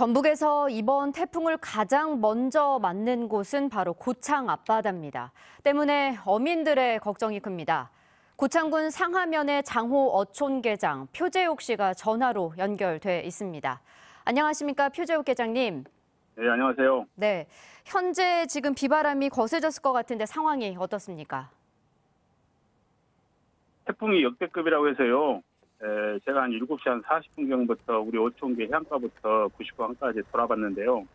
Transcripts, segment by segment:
전북에서 이번 태풍을 가장 먼저 맞는 곳은 바로 고창 앞바다입니다. 때문에 어민들의 걱정이 큽니다. 고창군 상하면의 장호 어촌계장 표재옥 씨가 전화로 연결돼 있습니다. 안녕하십니까 표재옥 계장님. 네, 안녕하세요. 네, 현재 지금 비바람이 거세졌을 것 같은데 상황이 어떻습니까? 태풍이 역대급이라고 해서요. 에, 제가 한 7시 한 40분경부터 우리 오촌계 해안가부터 90호 항까지 돌아봤는데요.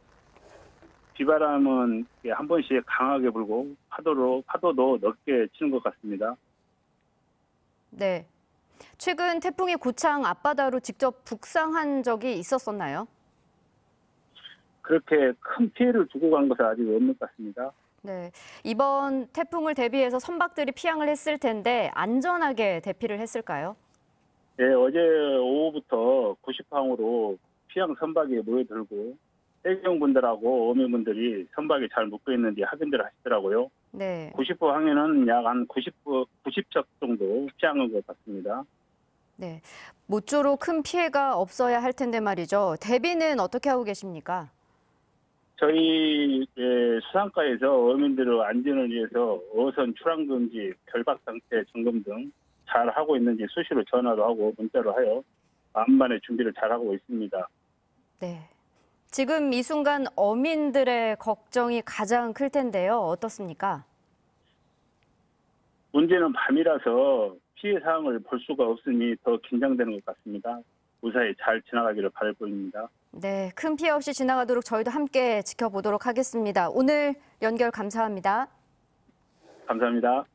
비바람은 한 번씩 강하게 불고 파도로 파도도 넓게 치는 것 같습니다. 네. 최근 태풍이 고창 앞바다로 직접 북상한 적이 있었었나요? 그렇게 큰 피해를 주고 간 것은 아직 없는 것 같습니다. 네. 이번 태풍을 대비해서 선박들이 피항을 했을 텐데 안전하게 대피를 했을까요? 예, 어제 오후부터 90항으로 피양 선박에 모여들고 해경분들하고 어민분들이 선박이 잘 묶여 있는지 확인들 하시더라고요. 네. 90호 항에는 약 한 90, 90척 정도 피항한 것 같습니다. 네. 모쪼록 큰 피해가 없어야 할 텐데 말이죠. 대비는 어떻게 하고 계십니까? 저희 예, 수상가에서 어민들의 안전을 위해서 어선 출항 금지, 결박 상태 점검 등 잘 하고 있는지 수시로 전화도 하고 문자로 하여 만반의 준비를 잘 하고 있습니다. 네. 지금 이 순간 어민들의 걱정이 가장 클 텐데요. 어떻습니까? 문제는 밤이라서 피해 사항을 볼 수가 없으니 더 긴장되는 것 같습니다. 무사히 잘 지나가기를 바랄 뿐입니다. 네. 큰 피해 없이 지나가도록 저희도 함께 지켜보도록 하겠습니다. 오늘 연결 감사합니다. 감사합니다.